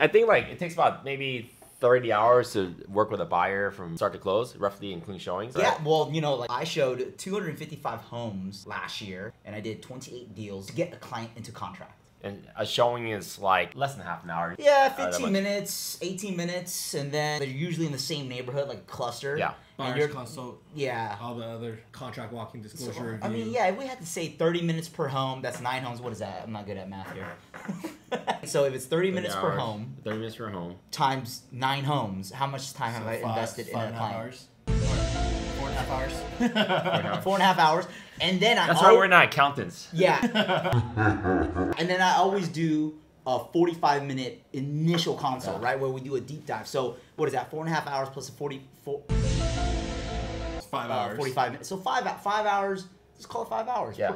I think like it takes about maybe 30 hours to work with a buyer from start to close, roughly including showings. right? Yeah, well, you know, like I showed 255 homes last year, and I did 28 deals to get a client into contract. And a showing is like less than half an hour. Yeah, Uh, 15 much. minutes, 18 minutes, and then they're usually in the same neighborhood, like cluster. Yeah. And Buyer's you're, consult, yeah. all the other contract walking So, disclosure review. I mean, yeah, if we had to say 30 minutes per home, that's nine homes. What is that? I'm not good at math here. so if it's 30 minutes per home 30 minutes per home. times nine homes, how much time have So I five- invested in five a a client? hours. Four and a half hours. Four and a half hours. And then I That's al- why we're not accountants. Yeah. and then I always do a 45 minute initial consult, right? Where we do a deep dive. So what is that? Four and a half hours plus a 44, It's five uh, hours. 45 minutes. So five five hours. Let's call it five hours. Yeah.